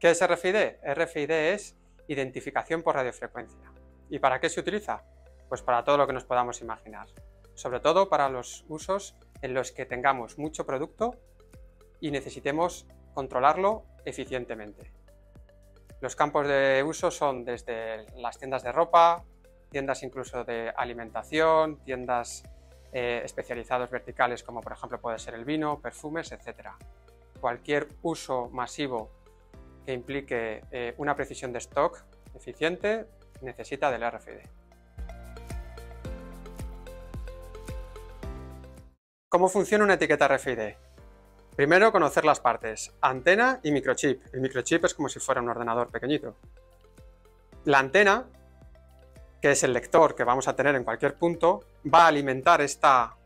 ¿Qué es RFID? RFID es identificación por radiofrecuencia. ¿Y para qué se utiliza? Pues para todo lo que nos podamos imaginar. Sobre todo para los usos en los que tengamos mucho producto y necesitemos controlarlo eficientemente. Los campos de uso son desde las tiendas de ropa, tiendas incluso de alimentación, tiendas eh, especializados verticales como por ejemplo puede ser el vino, perfumes, etc. Cualquier uso masivo que implique eh, una precisión de stock eficiente necesita del RFID. ¿Cómo funciona una etiqueta RFID? Primero, conocer las partes, antena y microchip. El microchip es como si fuera un ordenador pequeñito. La antena, que es el lector que vamos a tener en cualquier punto, va a alimentar esta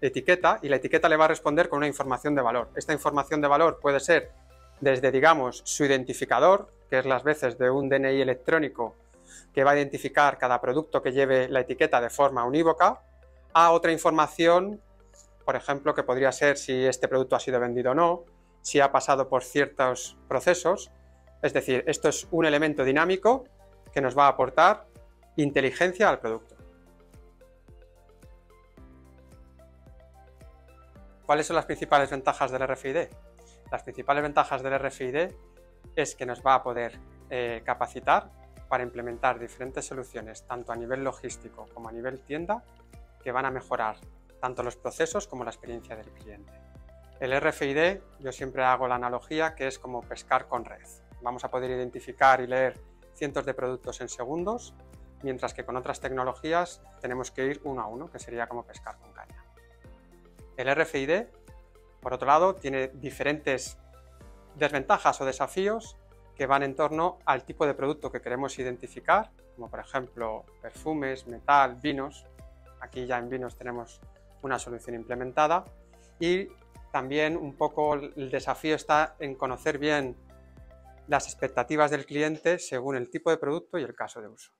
etiqueta y la etiqueta le va a responder con una información de valor. Esta información de valor puede ser desde, digamos, su identificador, que es las veces de un DNI electrónico que va a identificar cada producto que lleve la etiqueta de forma unívoca, a otra información, por ejemplo, que podría ser si este producto ha sido vendido o no, si ha pasado por ciertos procesos. Es decir, esto es un elemento dinámico que nos va a aportar inteligencia al producto. ¿Cuáles son las principales ventajas del RFID? Las principales ventajas del RFID es que nos va a poder eh, capacitar para implementar diferentes soluciones, tanto a nivel logístico como a nivel tienda, que van a mejorar tanto los procesos como la experiencia del cliente. El RFID, yo siempre hago la analogía que es como pescar con red. Vamos a poder identificar y leer cientos de productos en segundos, mientras que con otras tecnologías tenemos que ir uno a uno, que sería como pescar con caña. El RFID, por otro lado, tiene diferentes desventajas o desafíos que van en torno al tipo de producto que queremos identificar, como por ejemplo perfumes, metal, vinos. Aquí ya en vinos tenemos una solución implementada y también un poco el desafío está en conocer bien las expectativas del cliente según el tipo de producto y el caso de uso.